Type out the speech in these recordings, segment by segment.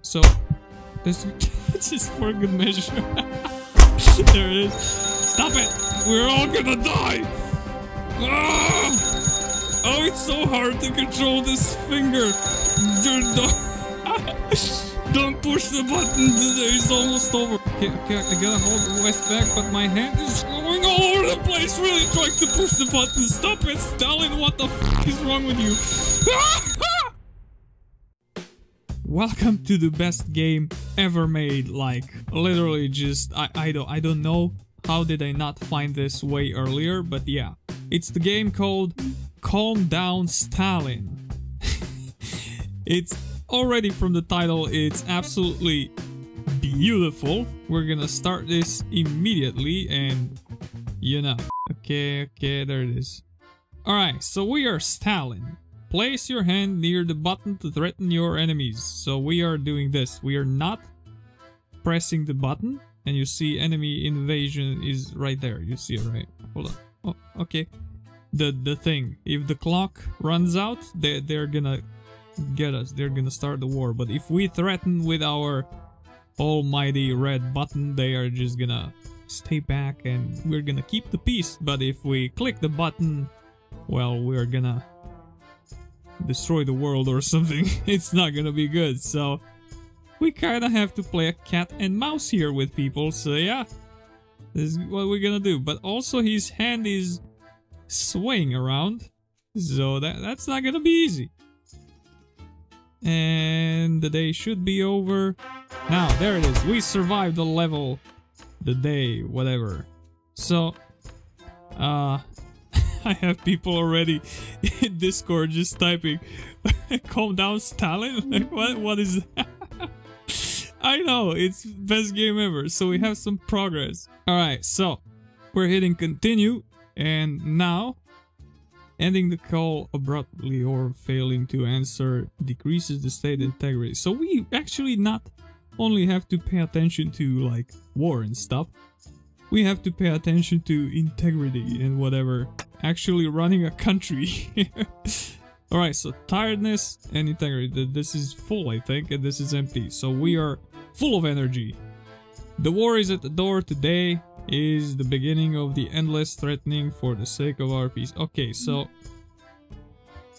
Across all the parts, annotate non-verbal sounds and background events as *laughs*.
So, this, *laughs* this is for good measure. *laughs* there it is. Stop it! We're all gonna die! Ah! Oh, it's so hard to control this finger. Don't, *laughs* don't push the button. It's almost over. Okay, okay, I gotta hold the west back, but my hand is going all over the place. Really trying to push the button. Stop it, Stalin. What the f is wrong with you? Welcome to the best game ever made. Like literally, just I I don't I don't know how did I not find this way earlier, but yeah, it's the game called Calm Down Stalin. *laughs* it's already from the title, it's absolutely beautiful. We're gonna start this immediately and you know. Okay, okay, there it is. Alright, so we are Stalin. Place your hand near the button to threaten your enemies. So we are doing this. We are not pressing the button and you see enemy invasion is right there. You see it, right? Hold on. Oh, okay the the thing. If the clock runs out, they they're gonna get us. They're gonna start the war. But if we threaten with our almighty red button, they are just gonna stay back and we're gonna keep the peace. But if we click the button, well, we're gonna destroy the world or *laughs* something. it's not gonna be good. So we kinda have to play a cat and mouse here with people. So yeah, this is what we're gonna do. But also his hand is swaying around. So that that's not gonna be easy. And the day should be over. Now, there it is. We survived the level, the day, whatever. So, uh, *laughs* I have people already in Discord just typing, *laughs* calm down Stalin? *laughs* Like, what, what is that? I know, it's best game ever, so we have some progress. Alright, so, we're hitting continue, and now, ending the call abruptly or failing to answer decreases the state integrity. So we actually not only have to pay attention to like war and stuff, we have to pay attention to integrity and whatever. Actually running a country. *laughs* Alright, so tiredness and integrity. This is full, I think, and this is empty. So we are full of energy. The war is at the door today is the beginning of the endless threatening for the sake of our peace. Okay, so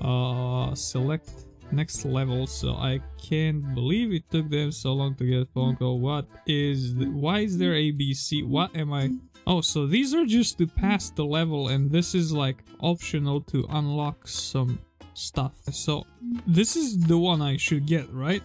uh select next level so i can't believe it took them so long to get phone call what is the, why is there abc what am i oh so these are just to pass the level and this is like optional to unlock some stuff so this is the one i should get right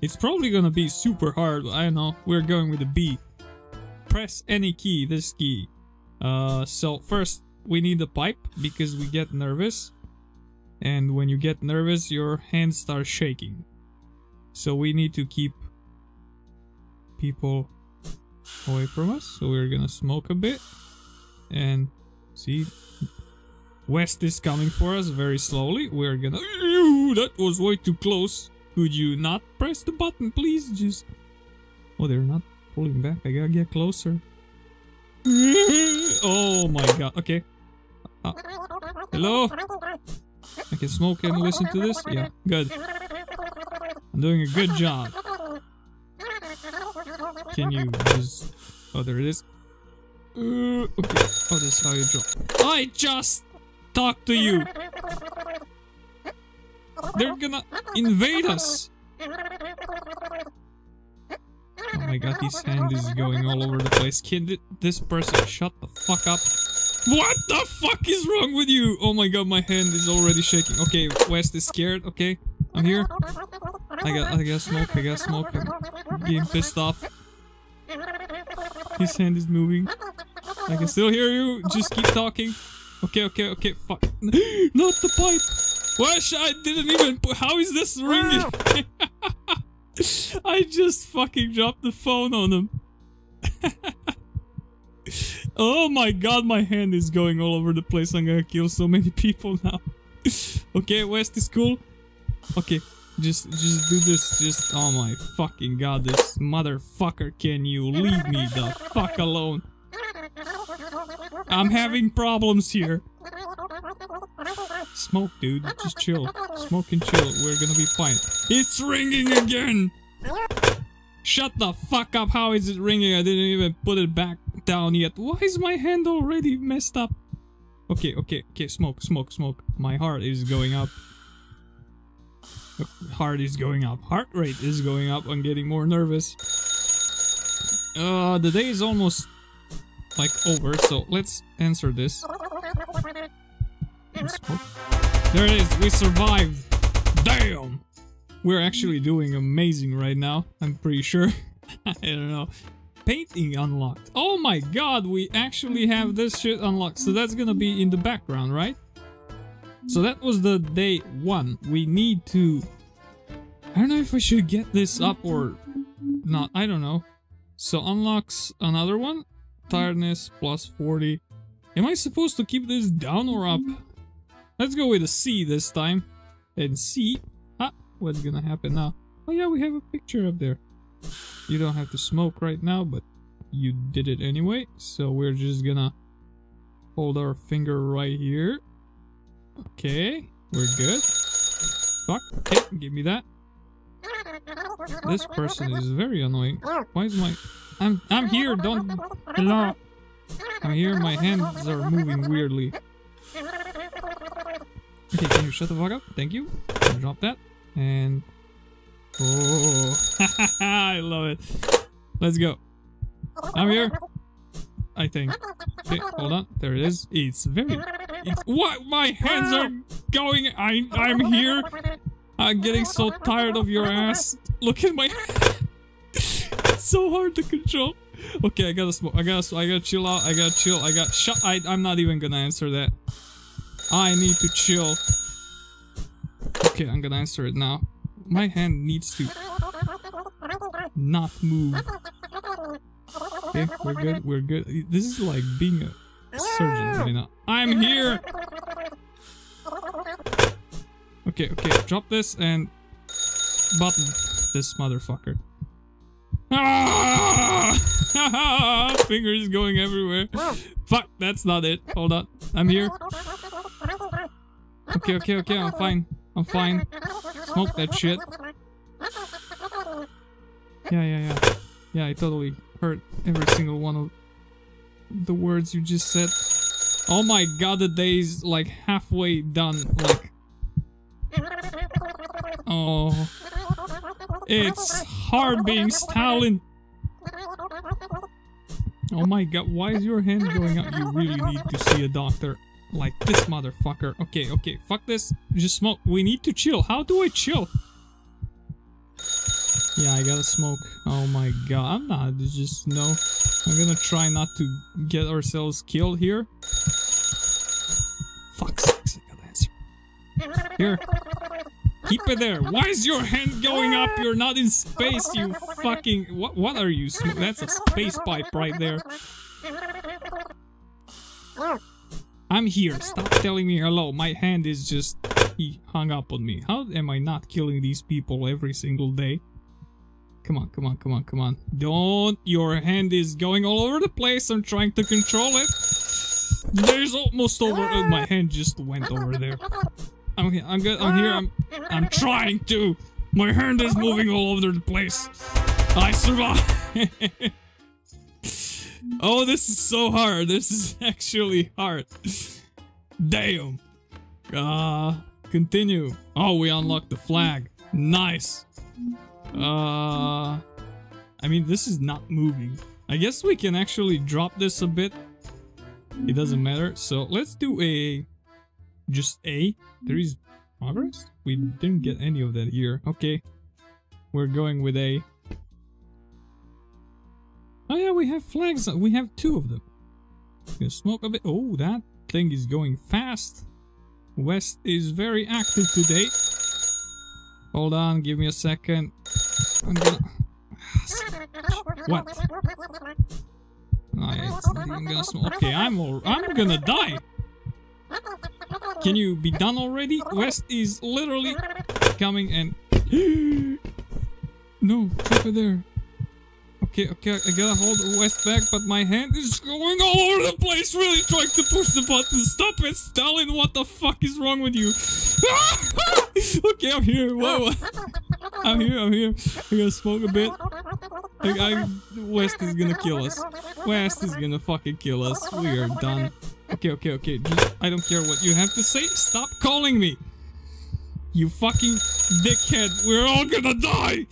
it's probably gonna be super hard i don't know we're going with a b press any key, this key. Uh, so first we need a pipe because we get nervous. And when you get nervous, your hands start shaking. So we need to keep people away from us. So we're gonna smoke a bit. And see, West is coming for us very slowly. We're gonna... That was way too close. Could you not press the button, please? Just... Oh, they're not Pulling back, I gotta get closer. *laughs* oh my god, okay. Uh, hello? I can smoke and listen to this? Yeah, good. I'm doing a good job. Can you. Oh, there it is. Uh, okay. Oh, this is how you drop. I just talked to you. They're gonna invade us. Oh my god, his hand is going all over the place. Can this person shut the fuck up? What the fuck is wrong with you? Oh my god, my hand is already shaking. Okay, West is scared. Okay, I'm here. I got, I got smoke. I got smoke. I'm getting pissed off. His hand is moving. I can still hear you. Just keep talking. Okay, okay, okay. Fuck. *gasps* Not the pipe. What? I didn't even. How is this ringing? *laughs* I just fucking dropped the phone on him. *laughs* oh my god, my hand is going all over the place. I'm gonna kill so many people now. *laughs* okay, West is cool. Okay, just just do this. Just oh my fucking god, this motherfucker! Can you leave me the fuck alone? I'm having problems here. Smoke, dude. Just chill. Smoke and chill. We're gonna be fine. It's ringing again! Shut the fuck up. How is it ringing? I didn't even put it back down yet. Why is my hand already messed up? Okay, okay, okay. Smoke, smoke, smoke. My heart is going up. Heart is going up. Heart rate is going up. I'm getting more nervous. Uh, the day is almost like over, so let's answer this. There it is. We survived. Damn. We're actually doing amazing right now. I'm pretty sure. *laughs* I don't know. Painting unlocked. Oh my god, we actually have this shit unlocked. So that's gonna be in the background, right? So that was the day one. We need to... I don't know if I should get this up or not. I don't know. So unlocks another one. Tiredness plus 40. Am I supposed to keep this down or up? Let's go with a C this time. And see ah, what's gonna happen now. Oh yeah, we have a picture up there. You don't have to smoke right now, but you did it anyway. So we're just gonna hold our finger right here. Okay, we're good. Fuck, okay, give me that. This person is very annoying. Why is my... I'm I'm here, don't... Hello. I'm here, my hands are moving weirdly. Okay, can you shut the fuck up? Thank you. Drop that. And... Oh, *laughs* I love it. Let's go. I'm here. I think. Okay, hold on. There it is. It's very... It's, what? My hands are going... I, I'm here. I'm getting so tired of your ass. Look at my... it's so hard to control. Okay, I gotta smoke. I gotta, I gotta chill out. I gotta chill. I got shut. I, I'm not even gonna answer that. I need to chill. Okay, I'm gonna answer it now. My hand needs to not move. Okay, we're good. We're good. This is like being a surgeon. I'm here. Okay, okay. Drop this and button this motherfucker. Ah! *laughs* Fingers going everywhere. Fuck, that's not it. Hold on. I'm here. Okay, okay, okay. I'm fine. I'm fine. Smoke that shit. Yeah, yeah, yeah. Yeah, I totally hurt every single one of the words you just said. Oh my god, the day's like halfway done. Like. Oh. It's hard being Stalin. Oh my god, why is your hand going up? You really need to see a doctor. Like this motherfucker. Okay, okay, fuck this. Just smoke. We need to chill. How do I chill? Yeah, I gotta smoke. Oh my god, I'm not. Just no. I'm gonna try not to get ourselves killed here. Fuck sakes, I gotta answer. Here. Keep it there. Why is your hand going up? You're not in space, you fucking... What, what are you? That's a space pipe right there. I'm here. Stop telling me hello. My hand is just... He hung up on me. How am I not killing these people every single day? Come on, come on, come on, come on. Don't. Your hand is going all over the place. I'm trying to control it. There's almost over. Uh, my hand just went over there. I'm here. I'm good. I'm here. I'm. I'm trying to. My hand is moving all over the place. I survived. *laughs* oh, this is so hard. This is actually hard. Damn. Uh, continue. Oh, we unlocked the flag. Nice. Uh, I mean, this is not moving. I guess we can actually drop this a bit. It doesn't matter. So let's do a just A. There is progress? We didn't get any of that here. Okay. We're going with A. Oh yeah, we have flags. We have two of them. Gonna smoke a bit. Oh, that thing is going fast. West is very active today. Hold on, give me a second. What? I, am gonna. Okay, I'm all, I'm gonna die. Can you be done already? West is literally coming and... *gasps* no, it there. Okay, okay, I gotta hold West back, but my hand is going all over the place, really trying to push the button. Stop it, Stalin, what the fuck is wrong with you? *laughs* *laughs* okay, I'm here, whoa. *laughs* I'm here, I'm here. I gotta smoke a bit. Like, I, West is gonna kill us. West is gonna fucking kill us. We are done. Okay, okay, okay. Just, I don't care what you have to say. Stop calling me. You fucking dickhead. We're all gonna die.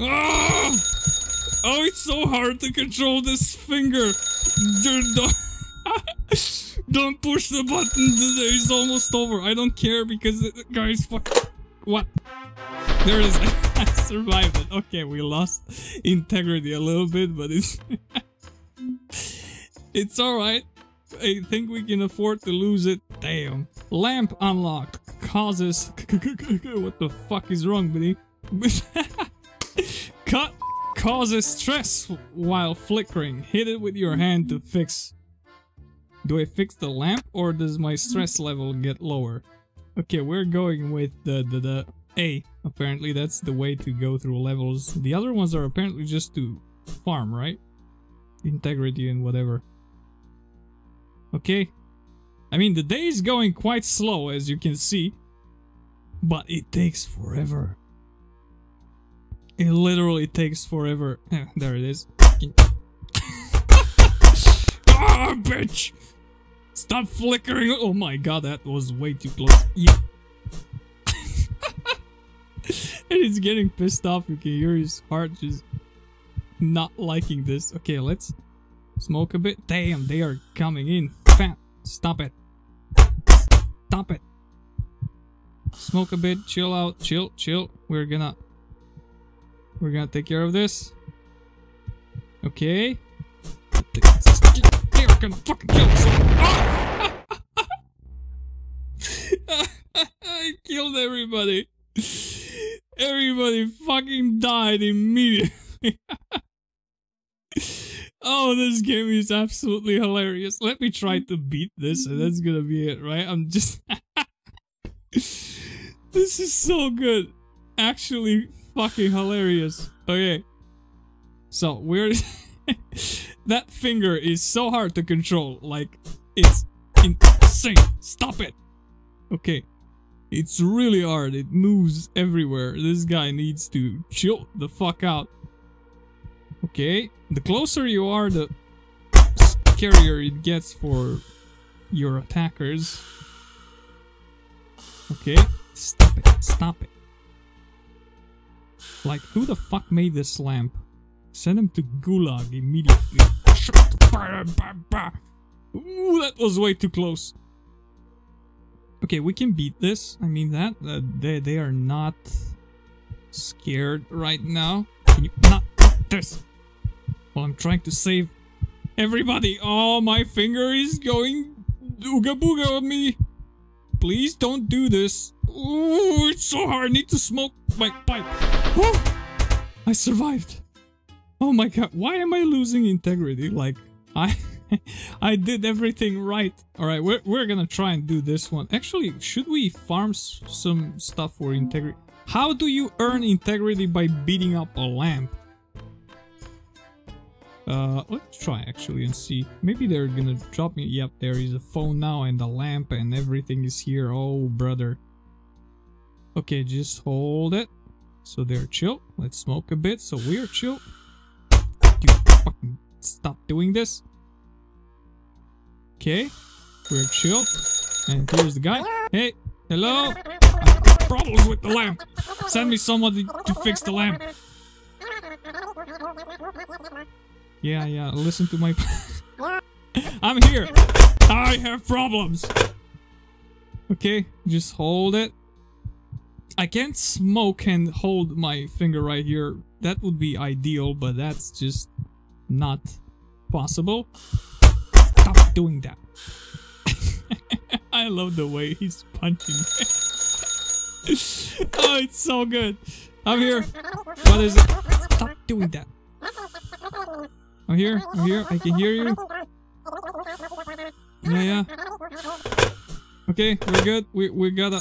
Ah! Oh, it's so hard to control this finger. *laughs* Don't, push the button. It's almost over. I don't care because the guy's fuck. What? There it is. *laughs* I survived it. Okay, we lost integrity a little bit, but it's *laughs* it's all right. I think we can afford to lose it. Damn. Lamp unlocked causes. *laughs* what the fuck is wrong, buddy? Cut causes stress while flickering. Hit it with your hand to fix. Do I fix the lamp or does my stress level get lower? Okay, we're going with the, the, the A. Apparently that's the way to go through levels. The other ones are apparently just to farm, right? Integrity and whatever. Okay. I mean, the day is going quite slow, as you can see. But it takes forever. It literally takes forever. *laughs* there it is. *laughs* ah, bitch! Stop flickering! Oh my god, that was way too close. Yeah. *laughs* and he's getting pissed off. You can hear his heart just not liking this. Okay, let's smoke a bit. Damn, they are coming in. Stop it. Stop it. Smoke a bit, chill out, chill, chill. We're gonna we're gonna take care of this. Okay. Gonna fucking kill us. I killed everybody. Everybody fucking died immediately. oh, this game is absolutely hilarious. Let me try to beat this and that's gonna be it, right? I'm just... this is so good. Actually fucking hilarious. Okay. So, we're... that finger is so hard to control. Like, it's insane. Stop it. Okay. It's really hard. It moves everywhere. This guy needs to chill the fuck out. Okay. The closer you are, the scarier it gets for your attackers. Okay. Stop it. Stop it. Like, who the fuck made this lamp? Send him to Gulag immediately. Ooh, that was way too close. Okay, we can beat this. I mean that. Uh, they, they are not scared right now. Can you not this? Well, I'm trying to save everybody. Oh, my finger is going ooga booga on me. Please don't do this. Ooh, it's so hard. I need to smoke my pipe. I survived. Oh my god, why am I losing integrity? Like, I *laughs* I did everything right. Alright, we're, we're gonna try and do this one. Actually, should we farm some stuff for integrity? How do you earn integrity by beating up a lamp? Uh, let's try actually and see. Maybe they're gonna drop me. Yep, there is a phone now and a lamp and everything is here. Oh, brother. Okay, just hold it. So they're chill. Let's smoke a bit so we're chill. Fucking stop doing this. Okay, we're chill. And here's the guy. Hey, hello? problems with the lamp. Send me someone to fix the lamp. Yeah, yeah, listen to my... *laughs* I'm here. I have problems. Okay, just hold it. I can't smoke and hold my finger right here. That would be ideal, but that's just not possible. Stop doing that. *laughs* I love the way he's punching. oh, it's so good. I'm here. What is it? Stop doing that. I'm here. I'm here. I can hear you. Yeah, yeah. Okay, we're good. We we gotta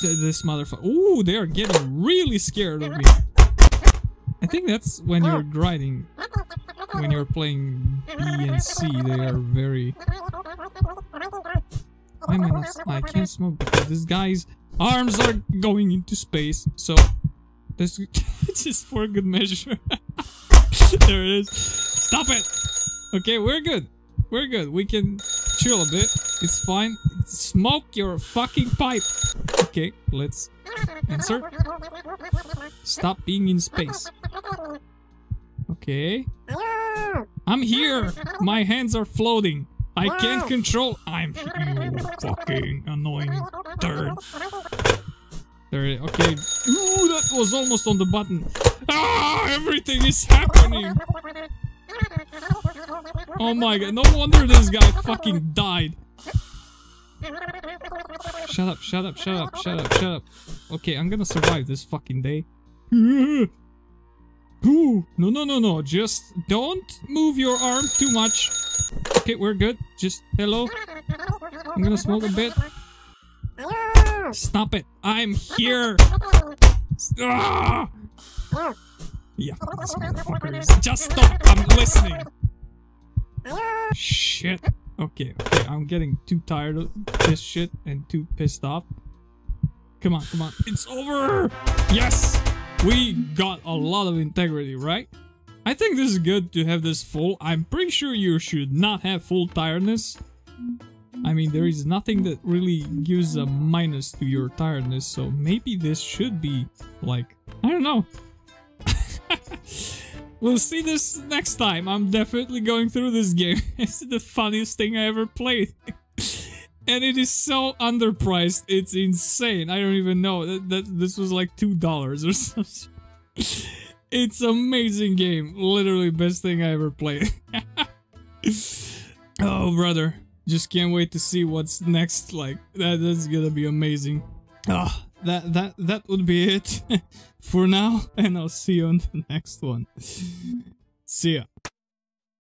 this motherfucker. Ooh, they are getting really scared of me. I think that's when you're grinding. When you're playing B and C, they are very... I not... I can't smoke because this guy's arms are going into space, so... This *laughs* is for good measure. *laughs* there it is. Stop it. Okay, we're good. We're good. We can chill a bit. It's fine. Smoke your fucking pipe. Okay, let's insert. Stop being in space. Okay. I'm here. My hands are floating. I can't control. I'm you fucking annoying turd. There it Okay. Ooh, that was almost on the button. Ah, everything is happening. Oh my god, no wonder this guy fucking died. Shut up, shut up, shut up, shut up, shut up. Okay, I'm gonna survive this fucking day. *laughs* Ooh, no, no, no, no. Just don't move your arm too much. Okay, we're good. Just hello. I'm gonna smoke a bit. Stop it. I'm here. Ah! Yeah. Just stop. I'm listening. Shit. Okay, okay. I'm getting too tired of this shit and too pissed off. Come on, come on. It's over. Yes. We got a lot of integrity, right? I think this is good to have this full. I'm pretty sure you should not have full tiredness. I mean, there is nothing that really gives a minus to your tiredness, so maybe this should be, like, I don't know. *laughs* we'll see this next time. I'm definitely going through this game. *laughs* it's the funniest thing I ever played. *laughs* and it is so underpriced. It's insane. I don't even know that, that this was like two dollars or *laughs* something. it's amazing game. Literally best thing I ever played. *laughs* oh brother, just can't wait to see what's next. Like that, that's gonna be amazing. Ah, oh, that that that would be it *laughs* for now, and I'll see you on the next one. see ya.